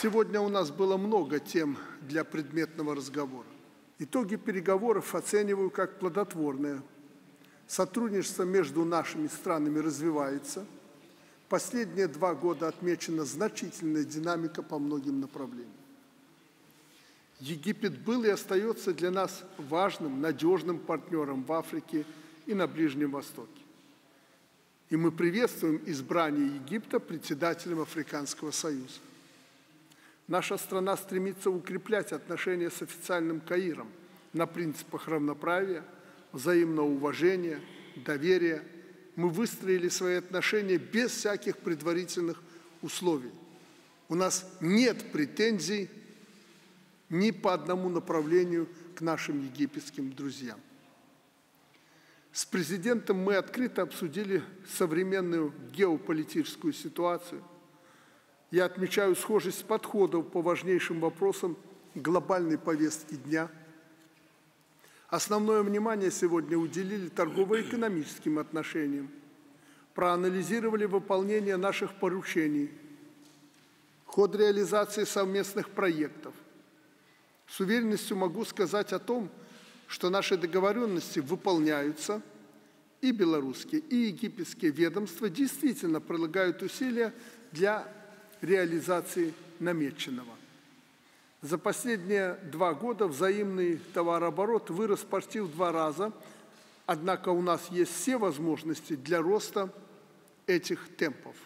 Сегодня у нас было много тем для предметного разговора. Итоги переговоров оцениваю как плодотворные. Сотрудничество между нашими странами развивается. Последние два года отмечена значительная динамика по многим направлениям. Египет был и остается для нас важным, надежным партнером в Африке и на Ближнем Востоке. И мы приветствуем избрание Египта председателем Африканского Союза. Наша страна стремится укреплять отношения с официальным Каиром на принципах равноправия, взаимного уважения, доверия. Мы выстроили свои отношения без всяких предварительных условий. У нас нет претензий ни по одному направлению к нашим египетским друзьям. С президентом мы открыто обсудили современную геополитическую ситуацию – я отмечаю схожесть подходов по важнейшим вопросам глобальной повестки дня. Основное внимание сегодня уделили торгово-экономическим отношениям, проанализировали выполнение наших поручений, ход реализации совместных проектов. С уверенностью могу сказать о том, что наши договоренности выполняются, и белорусские, и египетские ведомства действительно прилагают усилия для реализации намеченного. За последние два года взаимный товарооборот вырос почти в два раза, однако у нас есть все возможности для роста этих темпов.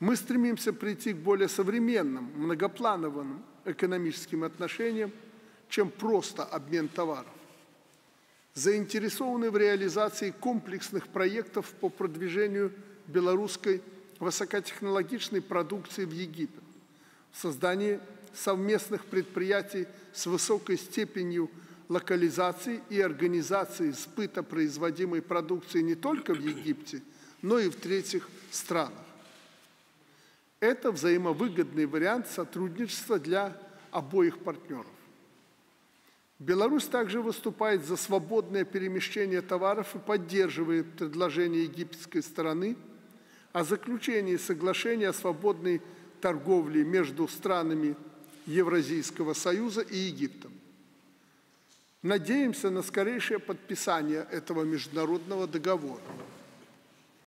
Мы стремимся прийти к более современным, многоплановым экономическим отношениям, чем просто обмен товаров. Заинтересованы в реализации комплексных проектов по продвижению белорусской высокотехнологичной продукции в Египет, в создании совместных предприятий с высокой степенью локализации и организации сбыта производимой продукции не только в Египте, но и в третьих странах. Это взаимовыгодный вариант сотрудничества для обоих партнеров. Беларусь также выступает за свободное перемещение товаров и поддерживает предложение египетской стороны – о заключении соглашения о свободной торговле между странами Евразийского союза и Египтом. Надеемся на скорейшее подписание этого международного договора.